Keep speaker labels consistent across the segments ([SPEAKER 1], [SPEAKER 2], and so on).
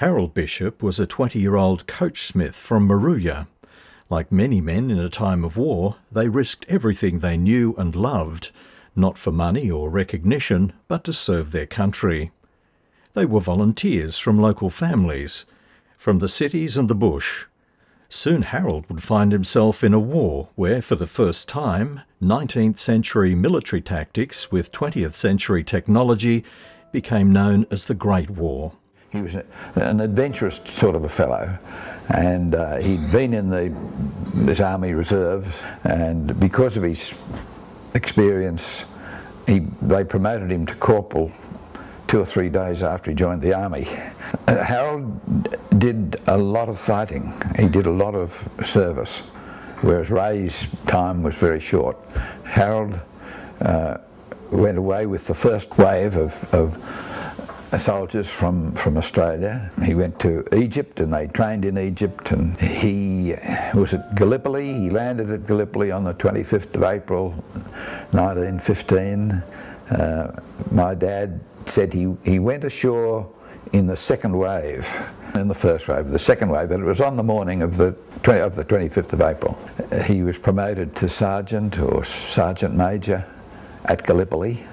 [SPEAKER 1] Harold Bishop was a 20 year old coachsmith from Moruya. Like many men in a time of war, they risked everything they knew and loved, not for money or recognition, but to serve their country. They were volunteers from local families, from the cities and the bush. Soon Harold would find himself in a war where, for the first time, 19th century military tactics with 20th century technology became known as the Great War.
[SPEAKER 2] He was an adventurous sort of a fellow, and uh, he'd been in the this army reserve, and because of his experience, he, they promoted him to corporal two or three days after he joined the army. Uh, Harold did a lot of fighting. He did a lot of service, whereas Ray's time was very short. Harold uh, went away with the first wave of, of soldiers from, from Australia. He went to Egypt and they trained in Egypt and he was at Gallipoli. He landed at Gallipoli on the 25th of April 1915. Uh, my dad said he, he went ashore in the second wave, in the first wave, the second wave, but it was on the morning of the, 20, of the 25th of April. He was promoted to sergeant or sergeant major at Gallipoli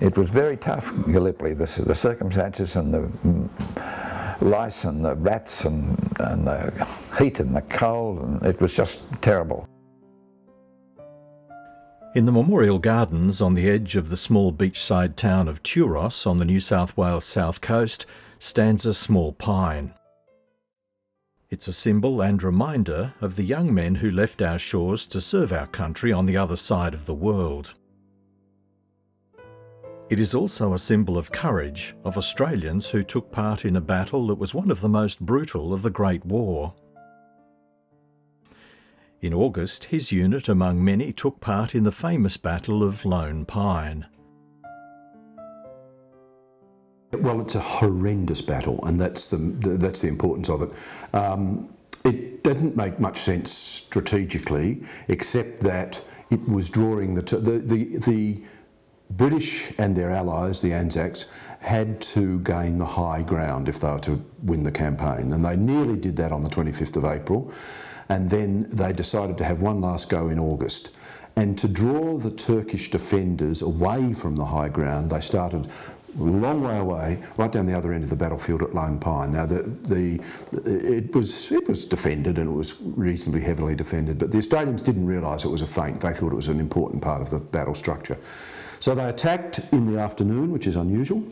[SPEAKER 2] it was very tough, Gallipoli, the, the circumstances and the mm, lice and the rats and, and the heat and the cold, and it was just terrible.
[SPEAKER 1] In the Memorial Gardens on the edge of the small beachside town of Tuross on the New South Wales south coast stands a small pine. It's a symbol and reminder of the young men who left our shores to serve our country on the other side of the world. It is also a symbol of courage of Australians who took part in a battle that was one of the most brutal of the Great War. In August, his unit, among many, took part in the famous Battle of Lone Pine.
[SPEAKER 3] Well, it's a horrendous battle, and that's the, the that's the importance of it. Um, it didn't make much sense strategically, except that it was drawing the the the, the British and their allies, the Anzacs, had to gain the high ground if they were to win the campaign. And they nearly did that on the 25th of April. And then they decided to have one last go in August. And to draw the Turkish defenders away from the high ground, they started a long way away, right down the other end of the battlefield at Lone Pine. Now, the, the, it, was, it was defended and it was reasonably heavily defended, but the Australians didn't realise it was a feint. They thought it was an important part of the battle structure. So they attacked in the afternoon, which is unusual.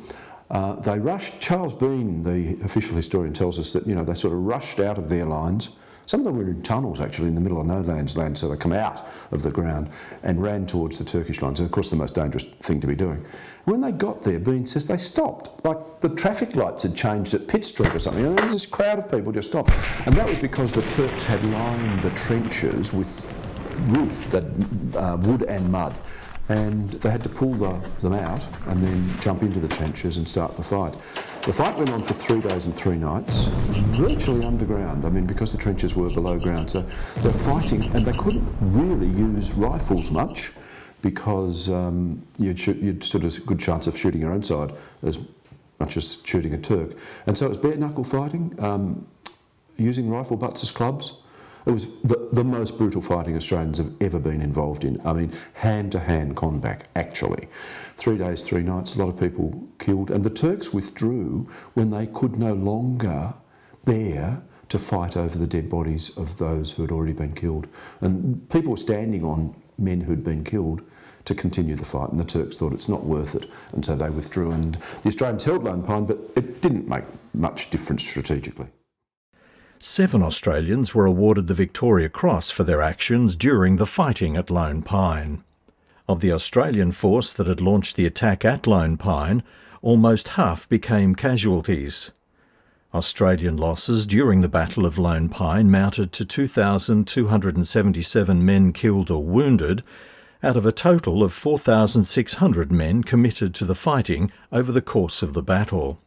[SPEAKER 3] Uh, they rushed, Charles Bean, the official historian, tells us that, you know, they sort of rushed out of their lines. Some of them were in tunnels actually in the middle of no land's land, so they come out of the ground and ran towards the Turkish lines. And of course, the most dangerous thing to be doing. When they got there, Bean says they stopped. Like the traffic lights had changed at Pitt Street or something. And this crowd of people just stopped. And that was because the Turks had lined the trenches with roof, that, uh, wood and mud and they had to pull the, them out and then jump into the trenches and start the fight. The fight went on for three days and three nights. Virtually underground, I mean, because the trenches were below ground. So they're fighting, and they couldn't really use rifles much because um, you'd, shoot, you'd stood a good chance of shooting your own side as much as shooting a Turk. And so it was bare knuckle fighting, um, using rifle butts as clubs. It was the, the most brutal fighting Australians have ever been involved in. I mean, hand to hand combat, actually. Three days, three nights, a lot of people killed. And the Turks withdrew when they could no longer bear to fight over the dead bodies of those who had already been killed. And people were standing on men who'd been killed to continue the fight, and the Turks thought it's not worth it, and so they withdrew. And the Australians held Lone Pine, but it didn't make much difference strategically.
[SPEAKER 1] Seven Australians were awarded the Victoria Cross for their actions during the fighting at Lone Pine. Of the Australian force that had launched the attack at Lone Pine, almost half became casualties. Australian losses during the Battle of Lone Pine mounted to 2,277 men killed or wounded, out of a total of 4,600 men committed to the fighting over the course of the battle.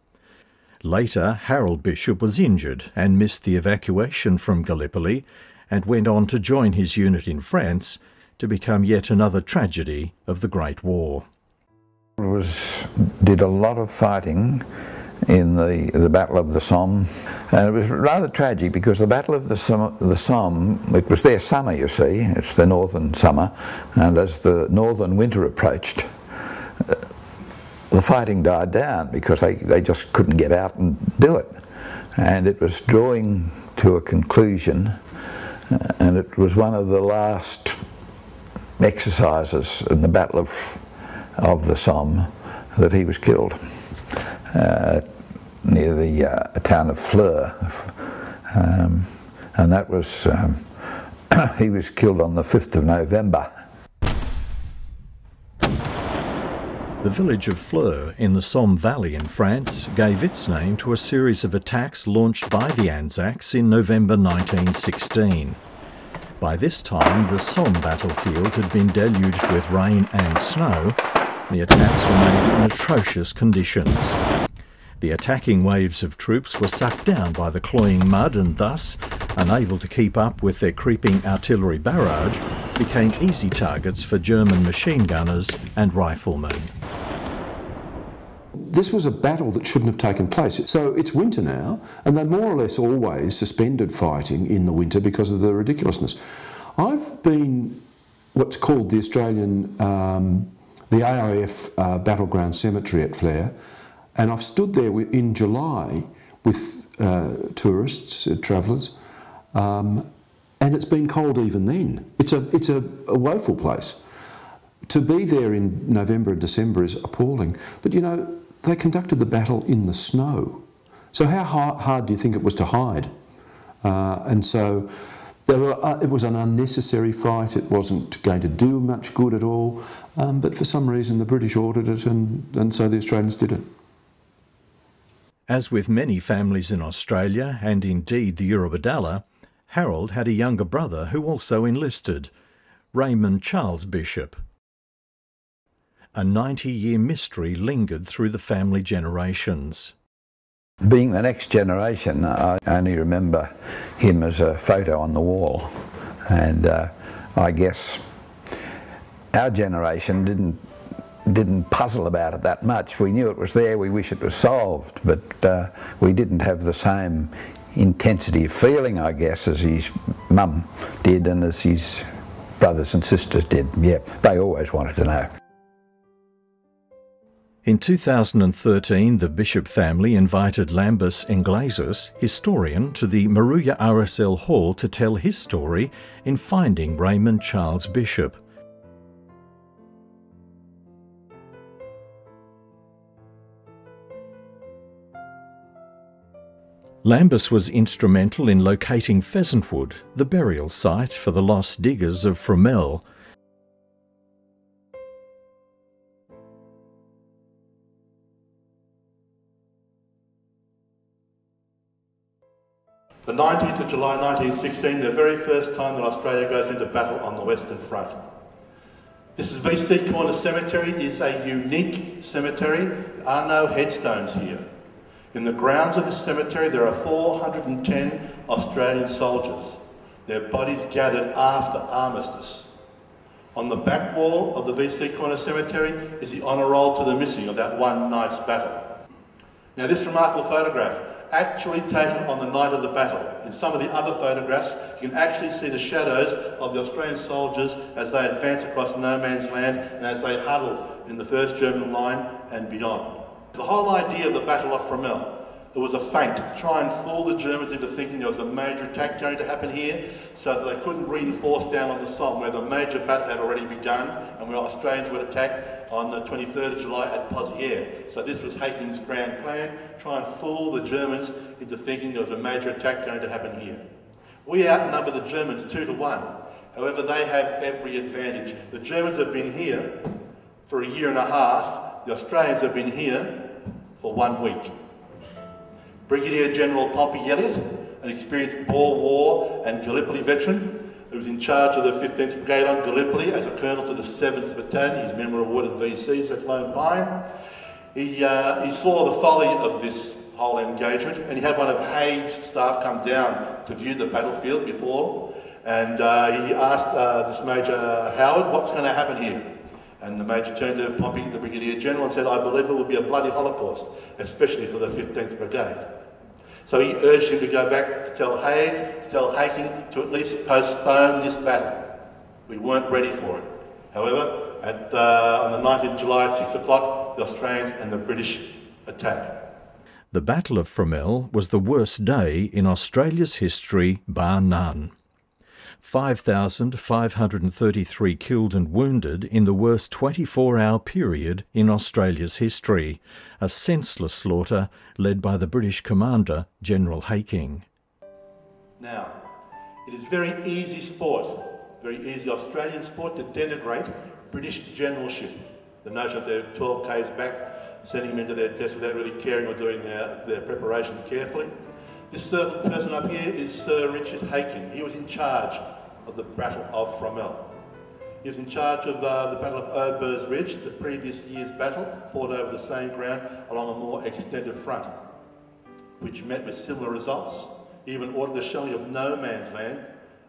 [SPEAKER 1] Later, Harold Bishop was injured and missed the evacuation from Gallipoli and went on to join his unit in France to become yet another tragedy of the Great War.
[SPEAKER 2] Was, did a lot of fighting in the, the Battle of the Somme. And it was rather tragic because the Battle of the Somme, the Somme, it was their summer, you see, it's the northern summer, and as the northern winter approached, the fighting died down because they, they just couldn't get out and do it. And it was drawing to a conclusion, uh, and it was one of the last exercises in the Battle of, of the Somme that he was killed uh, near the uh, town of Flers. Um, and that was, um, he was killed on the 5th of November.
[SPEAKER 1] The village of Flers in the Somme Valley in France gave its name to a series of attacks launched by the Anzacs in November 1916. By this time, the Somme battlefield had been deluged with rain and snow. The attacks were made in atrocious conditions. The attacking waves of troops were sucked down by the cloying mud and thus, unable to keep up with their creeping artillery barrage, became easy targets for German machine gunners and riflemen.
[SPEAKER 3] This was a battle that shouldn't have taken place. So it's winter now, and they more or less always suspended fighting in the winter because of the ridiculousness. I've been what's called the Australian, um, the AIF uh, Battleground Cemetery at Flers, and I've stood there in July with uh, tourists, uh, travellers, um, and it's been cold even then. It's a, it's a, a woeful place. To be there in November and December is appalling. But you know, they conducted the battle in the snow. So how hard, do you think it was to hide? Uh, and so were, uh, it was an unnecessary fight. It wasn't going to do much good at all. Um, but for some reason, the British ordered it, and, and so the Australians did it.
[SPEAKER 1] As with many families in Australia, and indeed the Eurobodalla, Harold had a younger brother who also enlisted, Raymond Charles Bishop. A 90 year mystery lingered through the family generations.
[SPEAKER 2] Being the next generation, I only remember him as a photo on the wall. And uh, I guess our generation didn't didn't puzzle about it that much. We knew it was there, we wish it was solved, but uh, we didn't have the same intensity of feeling, I guess, as his mum did and as his brothers and sisters did. Yeah, they always wanted to know.
[SPEAKER 1] In 2013, the Bishop family invited Lambis Englezos, historian, to the Moruya RSL Hall to tell his story in finding Raymond Charles Bishop. Lambus was instrumental in locating Pheasantwood, the burial site for the lost diggers of Fromelles.
[SPEAKER 4] Of July 1916, the very first time that Australia goes into battle on the Western Front. This is VC Corner Cemetery. It is a unique cemetery. There are no headstones here. In the grounds of the cemetery, there are 410 Australian soldiers, their bodies gathered after armistice. On the back wall of the VC Corner Cemetery is the honour roll to the missing of that one night's battle. Now this remarkable photograph, actually taken on the night of the battle. In some of the other photographs, you can actually see the shadows of the Australian soldiers as they advance across no man's land and as they huddle in the first German line and beyond. The whole idea of the Battle of Fromelles, it was a feint, try and fool the Germans into thinking there was a major attack going to happen here so that they couldn't reinforce down on the Somme where the major battle had already begun and where Australians would attack on the 23rd of July at Pozières. So this was Haking's grand plan, try and fool the Germans into thinking there was a major attack going to happen here. We outnumber the Germans two to one. However, they have every advantage. The Germans have been here for a year and a half. The Australians have been here for one week. Brigadier General Pompey Elliott, an experienced Boer War and Gallipoli veteran, who was in charge of the 15th Brigade on Gallipoli as a colonel to the 7th Battalion, his member awarded VCs at Lone Pine. He, uh, he saw the folly of this whole engagement and he had one of Haig's staff come down to view the battlefield before and uh, he asked uh, this Major Howard, what's going to happen here? And the Major turned to Pompey, the Brigadier General, and said, I believe it will be a bloody holocaust, especially for the 15th Brigade. So he urged him to go back to tell Haig, to tell Haking to at least postpone this battle. We weren't ready for it. However, at, uh, on the 19th of July at 6 o'clock, the Australians and the British attacked.
[SPEAKER 1] The Battle of Fromelles was the worst day in Australia's history, bar none. 5,533 killed and wounded in the worst 24 hour period in Australia's history, a senseless slaughter led by the British commander, General Haking.
[SPEAKER 4] Now, it is very easy sport, very easy Australian sport to denigrate British generalship. The notion that they're 12 k's back, sending men to their deaths without really caring or doing their, their preparation carefully. This person up here is Sir Richard Haking. He was in charge of the Battle of Fromelles. He was in charge of uh, the Battle of Aubers Ridge, the previous year's battle, fought over the same ground along a more extended front, which met with similar results. He even ordered the shelling of no man's land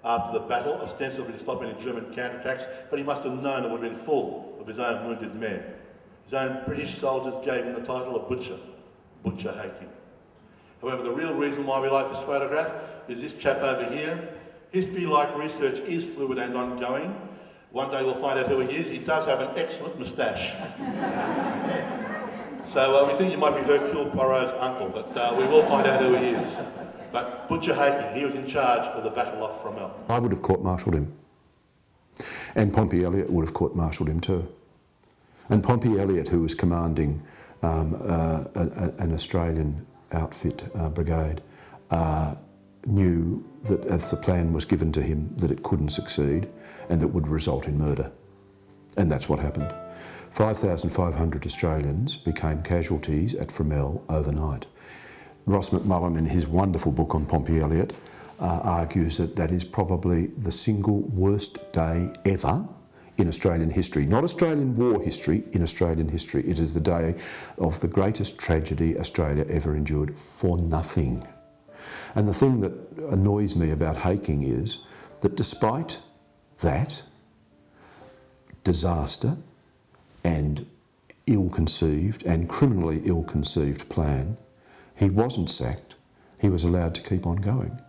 [SPEAKER 4] after the battle, ostensibly to stop any German counterattacks, but he must have known it would have been full of his own wounded men. His own British soldiers gave him the title of Butcher, Butcher Haking. However, the real reason why we like this photograph is this chap over here. History, like research, is fluid and ongoing. One day we'll find out who he is. He does have an excellent moustache. so uh, we think he might be Hercule Poirot's uncle, but uh, we will find out who he is. But Butcher Haking, he was in charge of the Battle of Fromelles.
[SPEAKER 3] I would have court-martialed him. And Pompey Elliott would have court-martialed him too. And Pompey Elliott, who was commanding um, uh, a, an Australian outfit uh, brigade, uh, knew that if the plan was given to him that it couldn't succeed and that would result in murder. And that's what happened. 5,500 Australians became casualties at Fromelles overnight. Ross McMullin, in his wonderful book on Pompey Elliott, uh, argues that that is probably the single worst day ever in Australian history. Not Australian war history, in Australian history. It is the day of the greatest tragedy Australia ever endured for nothing. And the thing that annoys me about Haking is that despite that disaster and ill-conceived and criminally ill-conceived plan, he wasn't sacked. He was allowed to keep on going.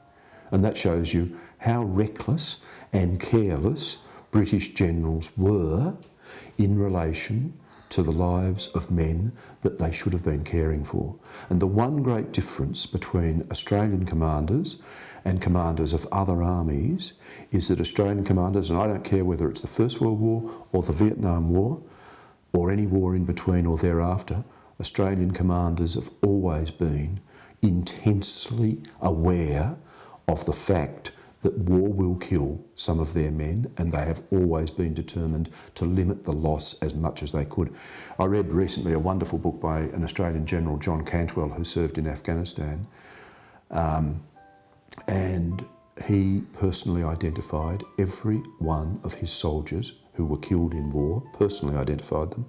[SPEAKER 3] And that shows you how reckless and careless British generals were in relation to the lives of men that they should have been caring for. And the one great difference between Australian commanders and commanders of other armies is that Australian commanders, and I don't care whether it's the First World War or the Vietnam War or any war in between or thereafter, Australian commanders have always been intensely aware of the fact that war will kill some of their men and they have always been determined to limit the loss as much as they could. I read recently a wonderful book by an Australian General, John Cantwell, who served in Afghanistan. Um, and he personally identified every one of his soldiers who were killed in war, personally identified them,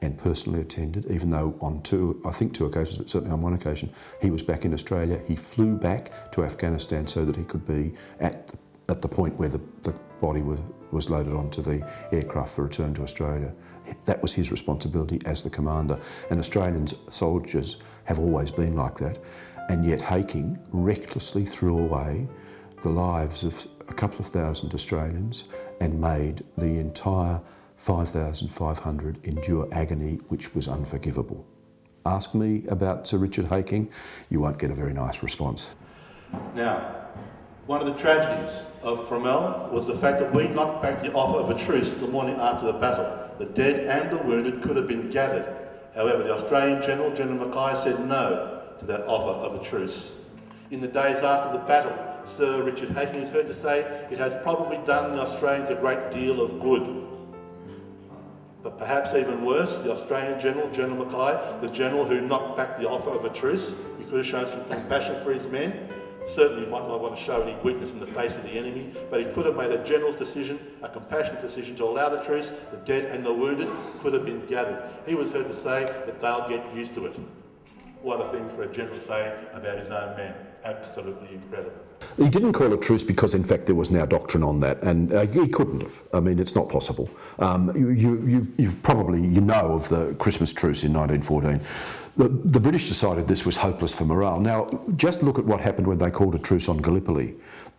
[SPEAKER 3] and personally attended, even though on two, I think two occasions, but certainly on one occasion, he was back in Australia. He flew back to Afghanistan so that he could be at the, at the point where the, the body was, was loaded onto the aircraft for return to Australia. That was his responsibility as the commander. And Australian soldiers have always been like that. And yet Haking recklessly threw away the lives of a couple of thousand Australians and made the entire 5,500 endure agony which was unforgivable. Ask me about Sir Richard Haking, you won't get a very nice response.
[SPEAKER 4] Now, one of the tragedies of Fromelles was the fact that we knocked back the offer of a truce the morning after the battle. The dead and the wounded could have been gathered. However, the Australian General, General McCay, said no to that offer of a truce. In the days after the battle, Sir Richard Haking is heard to say it has probably done the Australians a great deal of good. But perhaps even worse, the Australian General, General McCay, the general who knocked back the offer of a truce, he could have shown some compassion for his men. Certainly might not want to show any weakness in the face of the enemy, but he could have made a general's decision, a compassionate decision to allow the truce. The dead and the wounded could have been gathered. He was heard to say that they'll get used to it. What a thing for a general to say about his own men. Absolutely incredible.
[SPEAKER 3] He didn't call a truce because, in fact, there was now doctrine on that, and uh, he couldn't have. I mean, it's not possible. Um, you, you, you probably you know of the Christmas truce in 1914. The, the, British decided this was hopeless for morale. Now, just look at what happened when they called a truce on Gallipoli.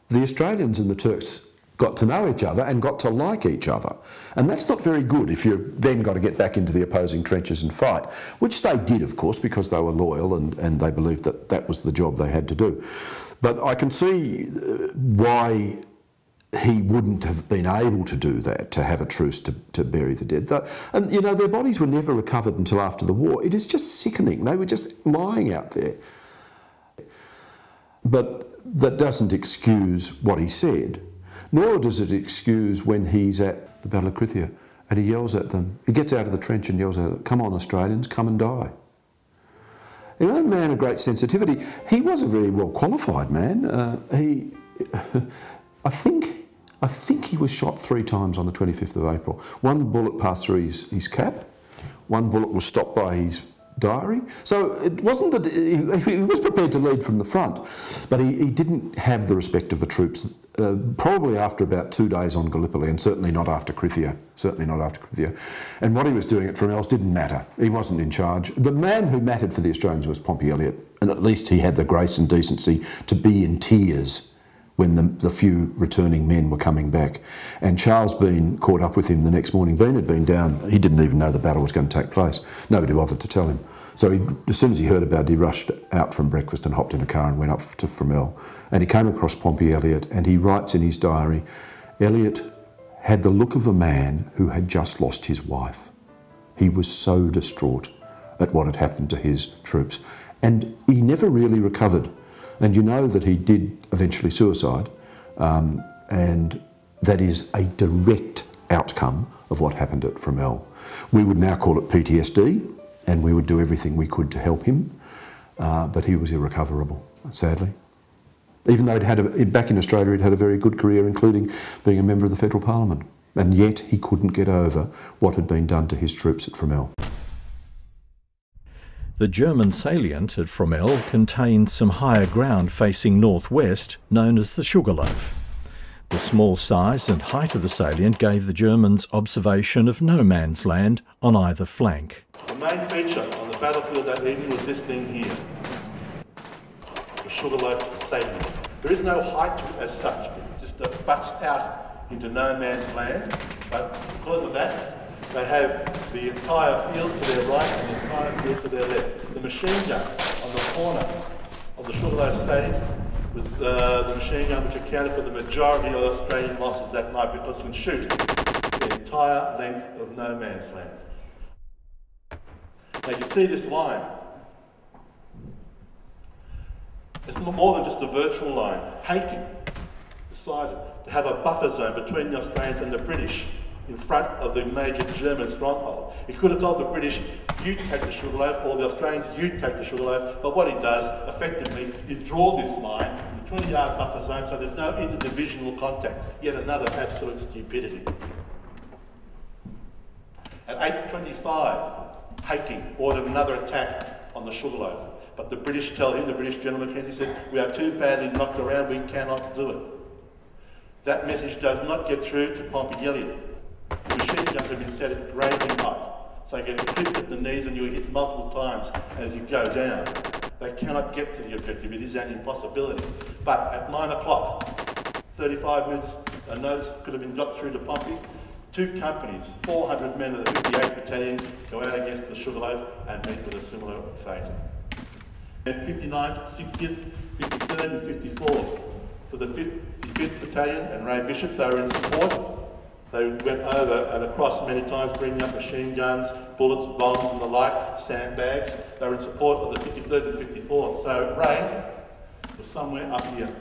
[SPEAKER 3] The Australians and the Turks got to know each other and got to like each other. And that's not very good if you've then got to get back into the opposing trenches and fight, which they did, of course, because they were loyal and, and they believed that that was the job they had to do. But I can see uh, why he wouldn't have been able to do that, to have a truce to, to bury the dead. And, you know, their bodies were never recovered until after the war. It is just sickening. They were just lying out there. But that doesn't excuse what he said, nor does it excuse when he's at the Battle of Krithia and he yells at them. He gets out of the trench and yells at them, come on Australians, come and die. You know, a man of great sensitivity. He was a very well qualified man. Uh, he, I think I think he was shot three times on the 25th of April. One bullet passed through his, his cap, one bullet was stopped by his diary. So it wasn't that he, he was prepared to lead from the front, but he, he didn't have the respect of the troops. Uh, probably after about two days on Gallipoli, and certainly not after Krithia. Certainly not after Krithia. And what he was doing at Fromelles didn't matter. He wasn't in charge. The man who mattered for the Australians was Pompey Elliott, and at least he had the grace and decency to be in tears when the, the, few returning men were coming back. And Charles Bean caught up with him the next morning. Bean had been down, he didn't even know the battle was going to take place. Nobody bothered to tell him. So he, as soon as he heard about it, he rushed out from breakfast and hopped in a car and went up to Fromelles. And he came across Pompey Elliott and he writes in his diary, Elliott had the look of a man who had just lost his wife. He was so distraught at what had happened to his troops. And he never really recovered. And you know that he did eventually suicide, um, and that is a direct outcome of what happened at Fromelles. We would now call it PTSD, and we would do everything we could to help him, uh, but he was irrecoverable, sadly. Even though he'd had a, back in Australia, he'd had a very good career, including being a member of the federal parliament. And yet he couldn't get over what had been done to his troops at Fromelles.
[SPEAKER 1] The German salient at Fromelles contained some higher ground facing northwest known as the Sugarloaf. The small size and height of the salient gave the Germans observation of no man's land on either flank.
[SPEAKER 4] The main feature on the battlefield that evening was this thing here, the Sugarloaf salient. There is no height to it as such, it just butts out into no man's land, but because of that, they have the entire field to their right and the entire field to their left. The machine gun on the corner of the Sugarloaf Stadium was the, the machine gun which accounted for the majority of Australian losses that night because it can shoot the entire length of no man's land. Now you can see this line. It's more than just a virtual line. Haking decided to have a buffer zone between the Australians and the British in front of the major German stronghold. He could have told the British, you take the Sugarloaf, or the Australians, you take the Sugarloaf, but what he does, effectively, is draw this line in the 20-yard buffer zone so there's no interdivisional contact. Yet another absolute stupidity. At 8.25, Haking ordered another attack on the Sugarloaf. But the British tell him, the British General Mackenzie says, we are too badly knocked around, we cannot do it. That message does not get through to Pompey Guns have been set at grazing height, so you get clipped at the knees and you're hit multiple times as you go down. They cannot get to the objective, it is an impossibility. But at 9 o'clock, 35 minutes, a notice could have been got through to Pompey. Two companies, 400 men of the 58th Battalion, go out against the Sugarloaf and meet with a similar fate. And 59th, 60th, 53rd and 54th. For the 55th Battalion and Ray Bishop, they were in support. They went over and across many times, bringing up machine guns, bullets, bombs and the like, sandbags. They were in support of the 53rd and 54th. So Ray was somewhere up here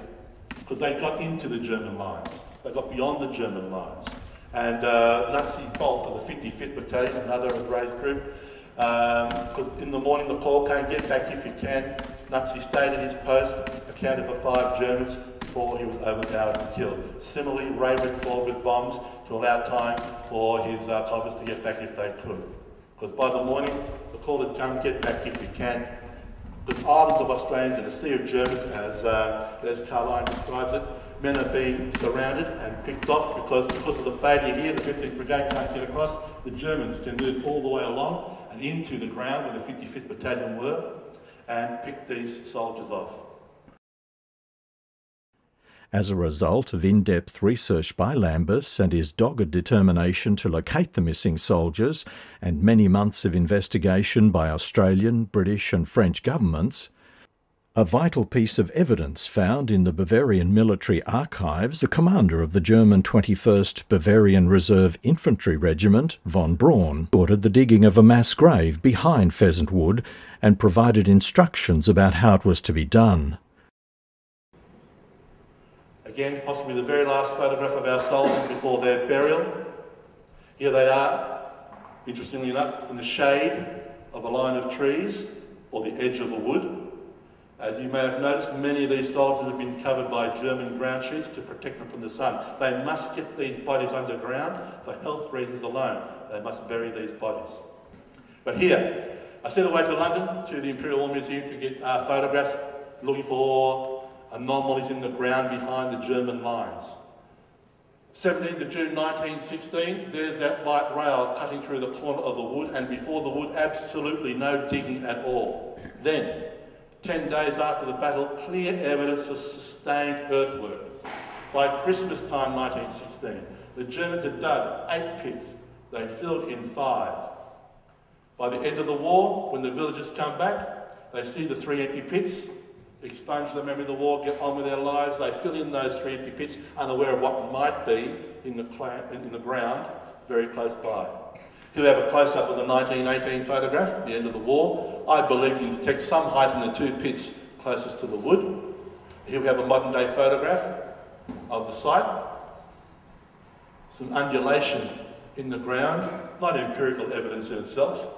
[SPEAKER 4] because they got into the German lines. They got beyond the German lines. And uh, Nazi Bolt of the 55th Battalion, another of Ray's group, because um, in the morning the call came, get back if you can. Nazi stayed at his post, accounted for five Germans, before he was overpowered and killed. Similarly, Ray went forward with bombs to allow time for his uh, coppers to get back if they could. Because by the morning, the call had come, get back if you can. There's islands of Australians in a sea of Germans, as, uh, as Carlyon describes it. Men are being surrounded and picked off because, because of the failure here, the 15th Brigade can't get across. The Germans can move all the way along and into the ground where the 55th Battalion were and pick these soldiers off.
[SPEAKER 1] As a result of in depth research by Lambis and his dogged determination to locate the missing soldiers, and many months of investigation by Australian, British, and French governments, a vital piece of evidence found in the Bavarian military archives, a commander of the German 21st Bavarian Reserve Infantry Regiment, von Braun, ordered the digging of a mass grave behind Pheasant Wood and provided instructions about how it was to be done.
[SPEAKER 4] Again, possibly the very last photograph of our soldiers before their burial. Here they are, interestingly enough, in the shade of a line of trees or the edge of a wood. As you may have noticed, many of these soldiers have been covered by German sheets to protect them from the sun. They must get these bodies underground for health reasons alone. They must bury these bodies. But here, I sent away to London to the Imperial War Museum to get uh, photographs looking for anomalies in the ground behind the German lines. 17th of June 1916, there's that light rail cutting through the corner of the wood, and before the wood, absolutely no digging at all. Then, 10 days after the battle, clear evidence of sustained earthwork. By Christmas time 1916, the Germans had dug eight pits. They'd filled in five. By the end of the war, when the villagers come back, they see the three empty pits, expunge the memory of the war, get on with their lives. They fill in those three empty pits, unaware of what might be in the, in the ground very close by. Here we have a close-up of the 1918 photograph, the end of the war. I believe you can detect some height in the two pits closest to the wood. Here we have a modern-day photograph of the site. Some undulation in the ground, not empirical evidence in itself,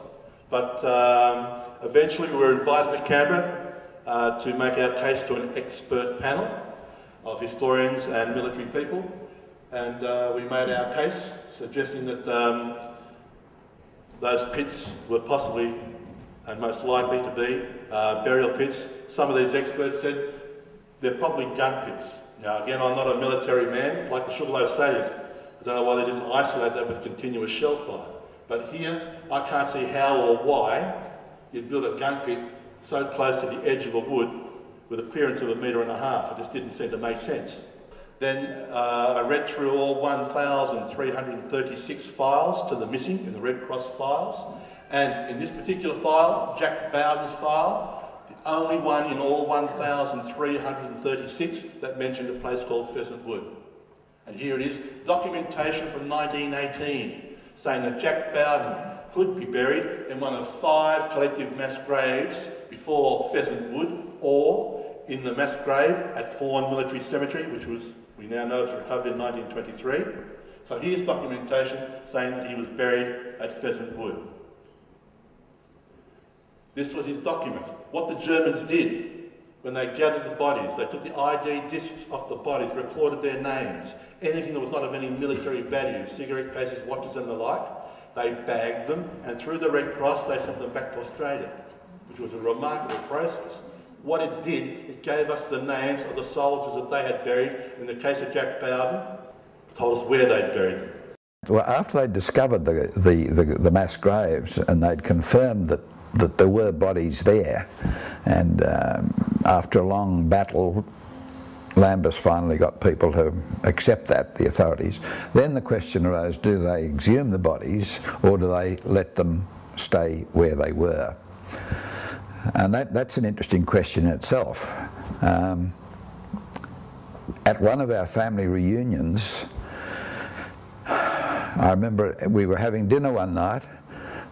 [SPEAKER 4] but um, eventually we were invited to Canberra uh, to make our case to an expert panel of historians and military people. And uh, we made our case, suggesting that um, those pits were possibly and most likely to be uh, burial pits. Some of these experts said they're probably gun pits. Now, again, I'm not a military man, like the Sugarloaf salient. I don't know why they didn't isolate that with continuous shell fire. But here, I can't see how or why you'd build a gun pit so close to the edge of a wood with a clearance of a metre and a half. It just didn't seem to make sense. Then uh, I read through all 1,336 files to the missing in the Red Cross files. And in this particular file, Jack Bowden's file, the only one in all 1,336 that mentioned a place called Pheasant Wood. And here it is, documentation from 1918, saying that Jack Bowden could be buried in one of five collective mass graves before Pheasant Wood or in the mass grave at Fawn Military Cemetery, which was, we now know is recovered in 1923. So here's documentation saying that he was buried at Pheasant Wood. This was his document. What the Germans did when they gathered the bodies, they took the ID discs off the bodies, recorded their names, anything that was not of any military value, cigarette cases, watches and the like, they bagged them, and through the Red Cross, they sent them back to Australia, which was a remarkable process. What it did, it gave us the names of the soldiers that they had buried. In the case of Jack Bowden, told us where they'd buried them.
[SPEAKER 2] Well, after they'd discovered the, the, the, the mass graves and they'd confirmed that, that there were bodies there, and um, after a long battle Lambis finally got people to accept that, the authorities. Then the question arose, do they exhume the bodies or do they let them stay where they were? And that, that's an interesting question in itself. Um, at one of our family reunions, I remember we were having dinner one night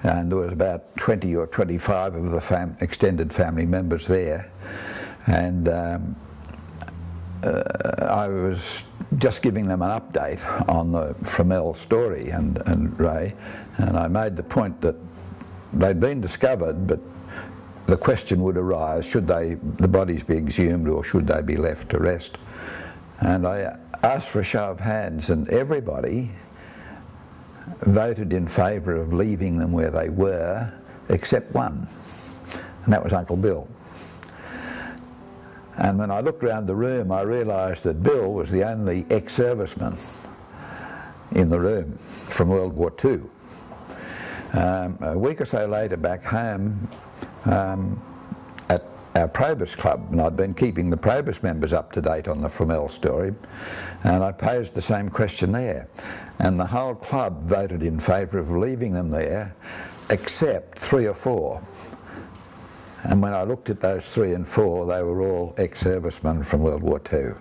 [SPEAKER 2] and there was about 20 or 25 of the fam extended family members there. And um, Uh, I was just giving them an update on the Fromelles story and, and Ray, and I made the point that they'd been discovered, but the question would arise, should they, the bodies be exhumed or should they be left to rest? And I asked for a show of hands and everybody voted in favour of leaving them where they were, except one, and that was Uncle Bill. And when I looked around the room, I realised that Bill was the only ex-serviceman in the room from World War II. Um, a week or so later, back home, um, at our Probus Club, and I'd been keeping the Probus members up to date on the Fromelles story, and I posed the same question there. And the whole club voted in favour of leaving them there, except three or four. And when I looked at those three and four, they were all ex-servicemen from World War II.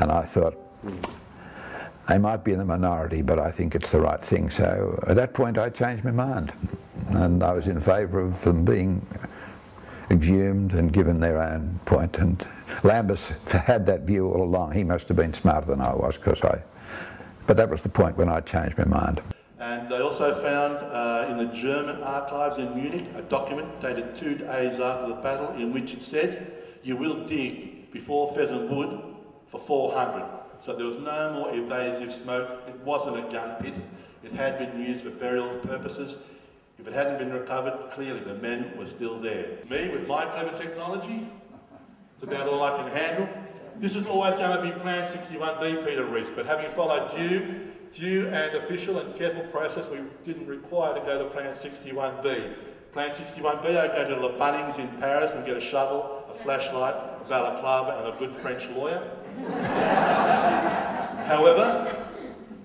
[SPEAKER 2] And I thought, they might be in the minority, but I think it's the right thing. So at that point, I changed my mind. And I was in favour of them being exhumed and given their own point. And Lambis had that view all along. He must have been smarter than I was, because I... But that was the point when I changed my mind.
[SPEAKER 4] They also found uh, in the German archives in Munich a document dated two days after the battle in which it said, you will dig before Pheasant Wood for 400. So there was no more evasive smoke. It wasn't a gun pit. It had been used for burial purposes. If it hadn't been recovered, clearly the men were still there. Me, with my clever technology, it's about all I can handle. This is always going to be Plan 61B, Peter Rees, but having followed due due and official and careful process, we didn't require to go to Plan 61B. Plan 61B, I go to Le Bunnings in Paris and get a shovel, a flashlight, a balaclava and a good French lawyer. However,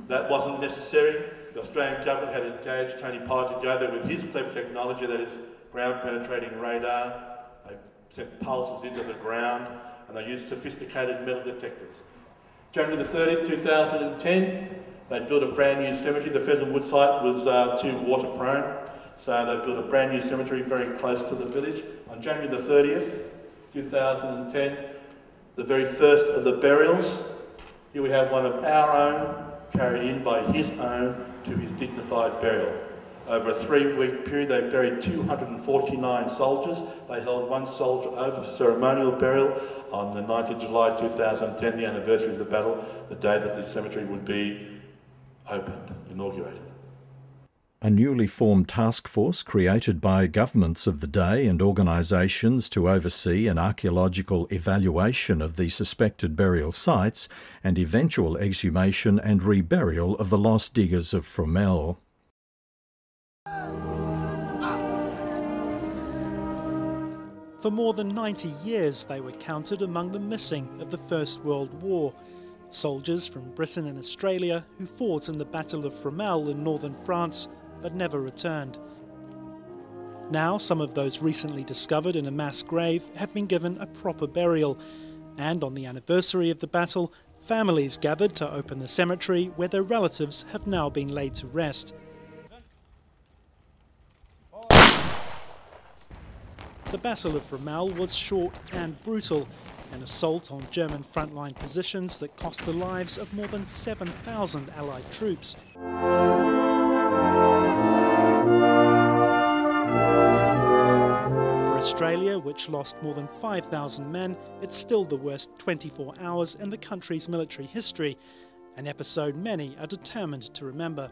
[SPEAKER 4] that wasn't necessary. The Australian government had engaged Tony Pollard to go there with his clever technology, that is ground penetrating radar. They sent pulses into the ground and they used sophisticated metal detectors. January the 30th, 2010, they built a brand new cemetery. The Pheasant Wood site was uh, too water prone, so they built a brand new cemetery very close to the village. On January the 30th, 2010, the very first of the burials. Here we have one of our own carried in by his own to his dignified burial. Over a three-week period, they buried 249 soldiers. They held one soldier over for ceremonial burial on the 9th of July 2010, the anniversary of the battle, the day that this cemetery would be opened, inaugurated.
[SPEAKER 1] A newly formed task force created by governments of the day and organisations to oversee an archaeological evaluation of the suspected burial sites and eventual exhumation and reburial of the lost diggers of Fromelles.
[SPEAKER 5] For more than 90 years, they were counted among the missing of the First World War soldiers from Britain and Australia who fought in the Battle of Fromelles in northern France but never returned. Now, some of those recently discovered in a mass grave have been given a proper burial, and on the anniversary of the battle, families gathered to open the cemetery where their relatives have now been laid to rest. The Battle of Fromelles was short and brutal, an assault on German frontline positions that cost the lives of more than 7,000 Allied troops. For Australia, which lost more than 5,000 men, it's still the worst 24 hours in the country's military history, an episode many are determined to remember.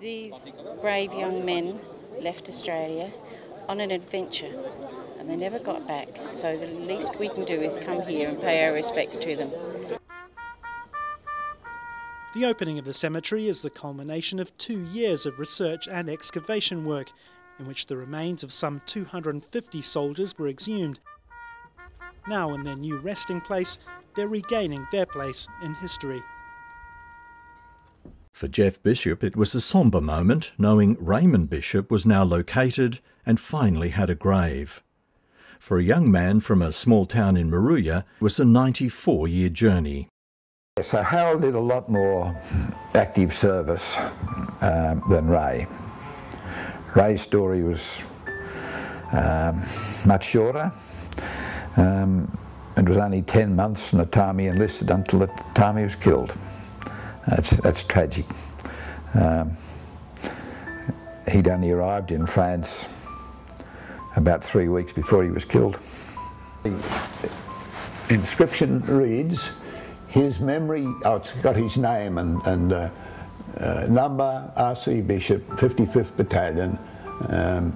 [SPEAKER 6] These brave young men left Australia on an adventure and they never got back. So the least we can do is come here and pay our respects to them.
[SPEAKER 5] The opening of the cemetery is the culmination of two years of research and excavation work, in which the remains of some 250 soldiers were exhumed. Now, in their new resting place, they're regaining their place in history.
[SPEAKER 1] For Jeff Bishop, it was a sombre moment knowing Raymond Bishop was now located and finally had a grave for a young man from a small town in Moruya was a 94 year journey.
[SPEAKER 2] So Harold did a lot more active service um, than Ray. Ray's story was um, much shorter. Um, it was only 10 months from the time he enlisted until the time he was killed. That's, that's tragic. Um, he'd only arrived in France about three weeks before he was killed. The inscription reads, his memory, oh, it's got his name and, and uh, uh, number, R.C. Bishop, 55th Battalion, um,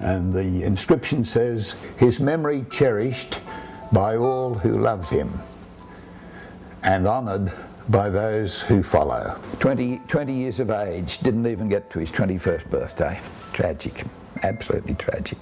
[SPEAKER 2] And the inscription says, His memory cherished by all who loved him and honoured by those who follow. 20, 20 years of age, didn't even get to his 21st birthday. Tragic, absolutely tragic.